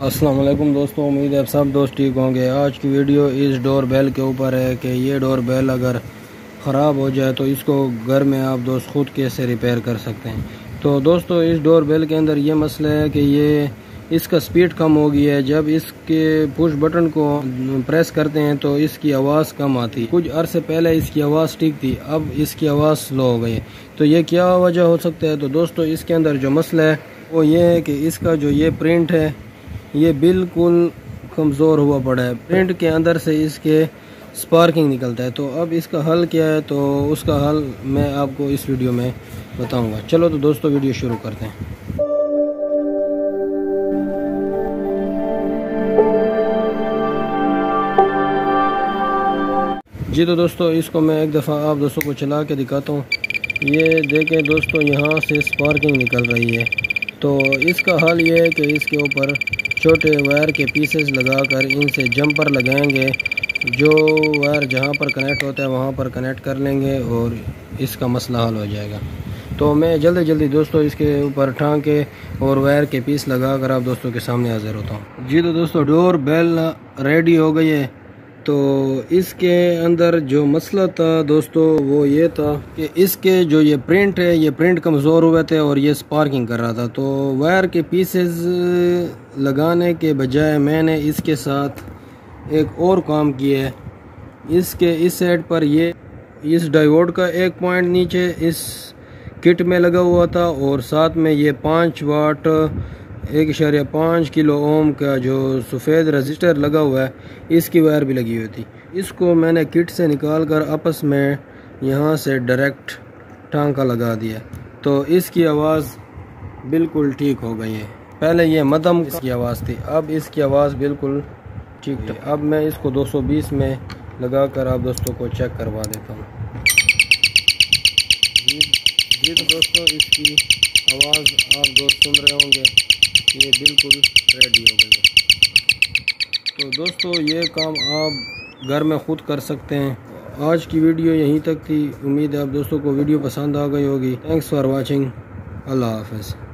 वालेकुम दोस्तों, उम्मीद है सब दोस्त ठीक होंगे। आज की वीडियो इस डोर बेल के ऊपर है कि ये डोर बेल अगर ख़राब हो जाए तो इसको घर में आप दोस्त खुद कैसे रिपेयर कर सकते हैं? तो दोस्तों, इस डोर बेल के अंदर ये मसला है कि ये इसका स्पीड कम हो गई है। जब इसके पुश बटन को प्रेस करते हैं तो इसकी आवाज़ कम आती। कुछ अरसे पहले इसकी आवाज़ ठीक थी, अब इसकी आवाज़ स्लो हो गई तो ये क्या वजह हो सकता है? तो दोस्तों, इसके अंदर जो मसला है वो ये है कि इसका जो ये प्रिंट है ये बिल्कुल कमज़ोर हुआ पड़ा है। प्रिंट के अंदर से इसके स्पार्किंग निकलता है। तो अब इसका हल क्या है? तो उसका हल मैं आपको इस वीडियो में बताऊँगा। चलो तो दोस्तों, वीडियो शुरू करते हैं। जी तो दोस्तों, इसको मैं एक दफ़ा आप दोस्तों को चला के दिखाता हूँ। ये देखें दोस्तों, यहाँ से स्पार्किंग निकल रही है। तो इसका हल ये है कि इसके ऊपर छोटे वायर के पीसेस लगाकर इनसे जंपर लगाएँगे। जो वायर जहाँ पर कनेक्ट होता है, वहाँ पर कनेक्ट कर लेंगे और इसका मसला हल हो जाएगा। तो मैं जल्दी जल्दी दोस्तों इसके ऊपर टाँके और वायर के पीस लगा कर आप दोस्तों के सामने हाजिर होता हूँ। जी तो दोस्तों डोर बेल रेडी हो गई है। तो इसके अंदर जो मसला था दोस्तों, वो ये था कि इसके जो ये प्रिंट है, ये प्रिंट कमज़ोर हुए थे और ये स्पार्किंग कर रहा था। तो वायर के पीसेस लगाने के बजाय मैंने इसके साथ एक और काम किया। इसके इस साइड पर ये, इस डायोड का एक पॉइंट नीचे इस किट में लगा हुआ था और साथ में ये पाँच वाट एक इशारिया पाँच किलो ओम का जो सफ़ेद रजिस्टर लगा हुआ है, इसकी वायर भी लगी हुई थी। इसको मैंने किट से निकाल कर आपस में यहाँ से डायरेक्ट टांका लगा दिया। तो इसकी आवाज़ बिल्कुल ठीक हो गई है। पहले ये मदम इसकी आवाज़ थी, अब इसकी आवाज़ बिल्कुल ठीक थी। अब मैं इसको 220 में लगा कर आप दोस्तों को चेक करवा देता हूँ। जी तो दोस्तों, इसकी आवाज़ आप दोस्त सुन रहे होंगे। ये बिल्कुल रेडी हो गई तो दोस्तों, ये काम आप घर में ख़ुद कर सकते हैं। आज की वीडियो यहीं तक थी। उम्मीद है आप दोस्तों को वीडियो पसंद आ गई होगी। थैंक्स फॉर वाचिंग अल्लाह हाफ़